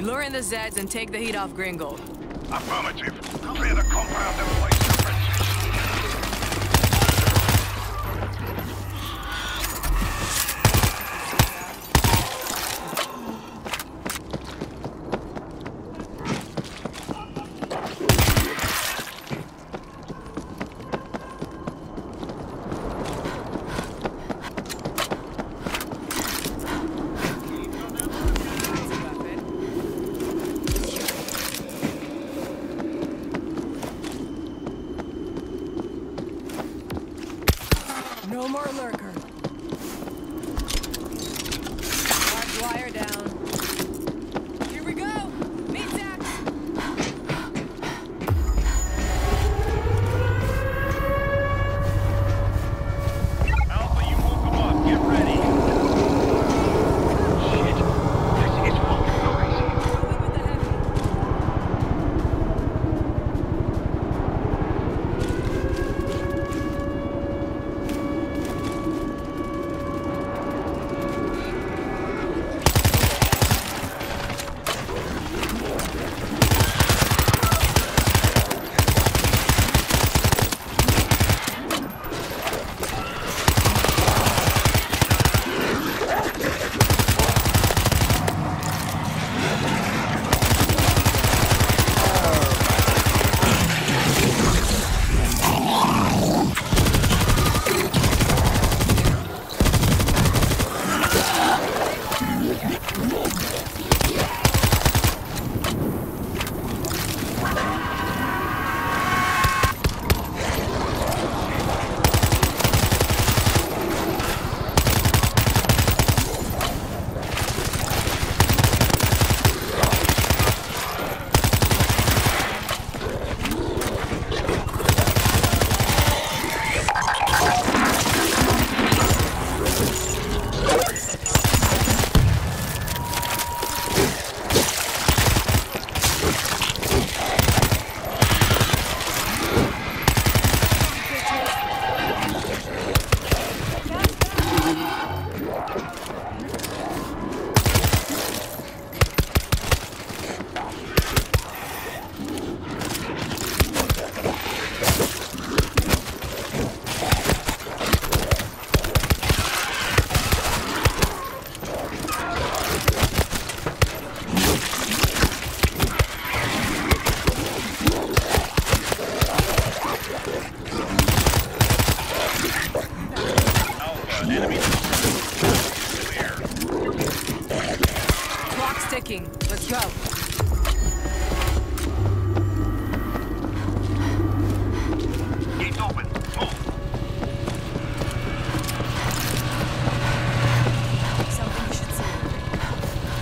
We lure in the Zeds and take the heat off Gringo. Affirmative. Clear the compound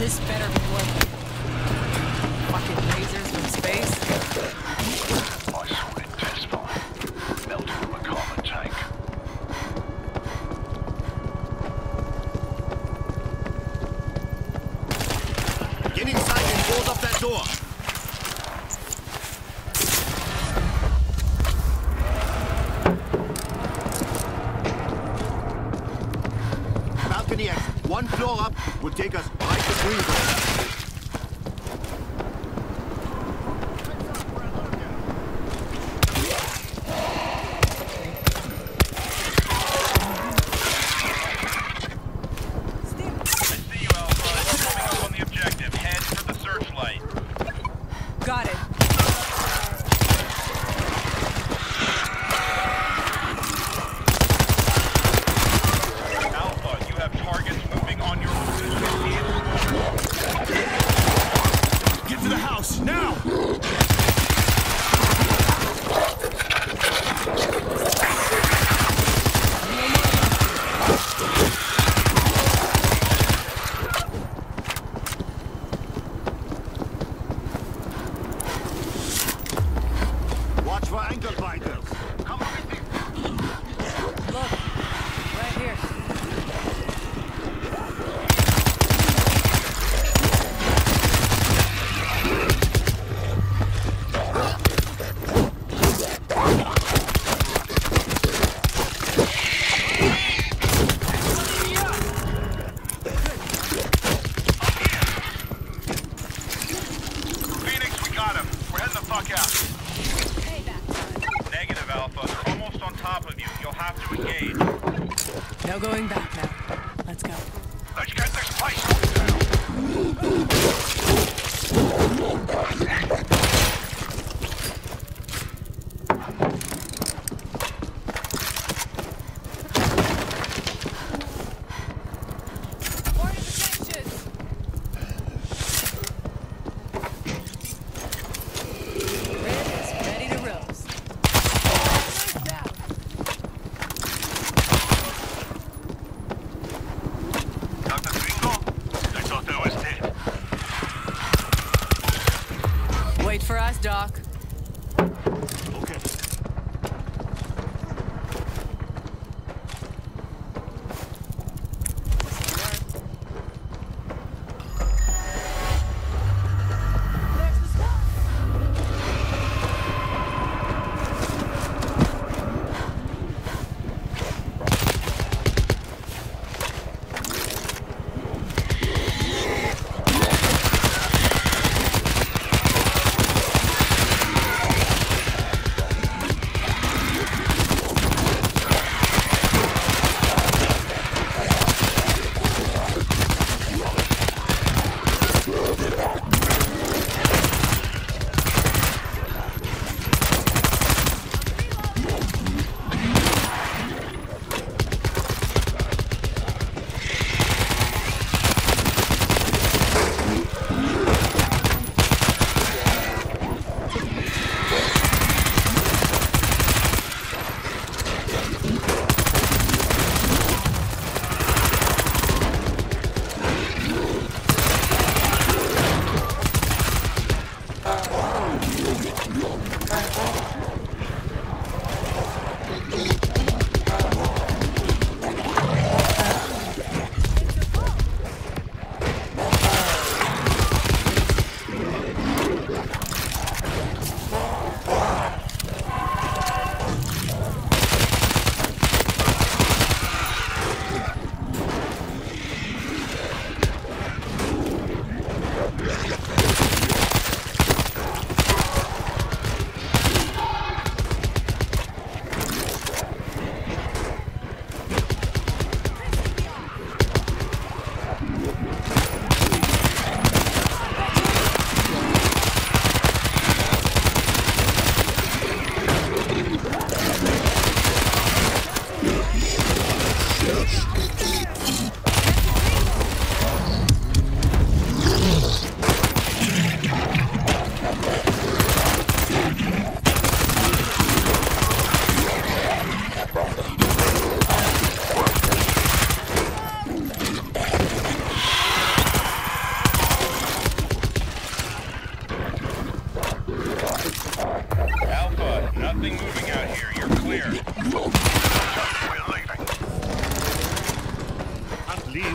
This better be worth it. Fucking lasers from space. the breather.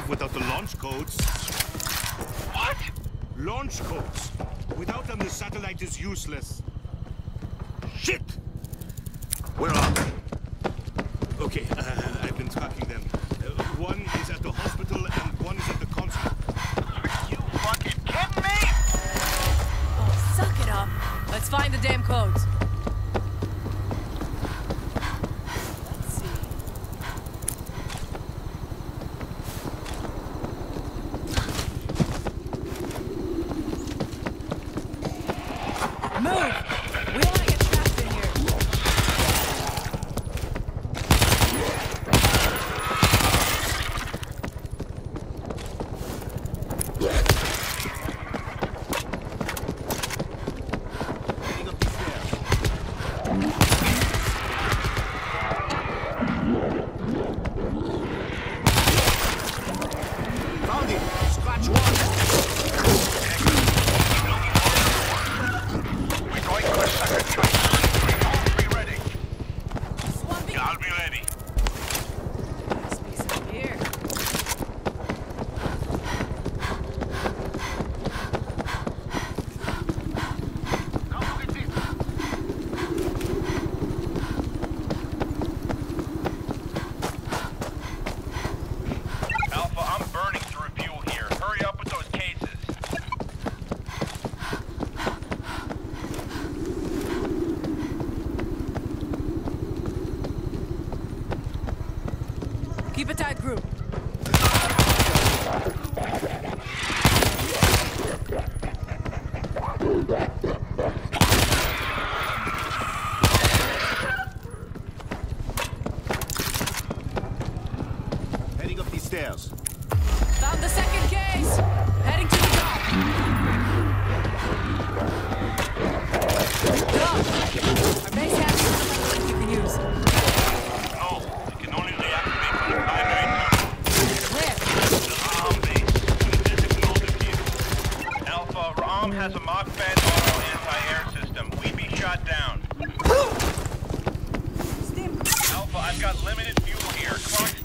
Leave without the launch codes. What? Launch codes. Without them, the satellite is useless. Shit! Where are they? Okay, uh, I've been tracking them. Uh, one is at the hospital and one is at the consulate. Are you fucking kidding me? Oh, suck it up. Let's find the damn codes. Keep a tight group. Tom has a Mach fed auto anti-air system. We'd be shot down. Alpha, I've got limited fuel here. Clock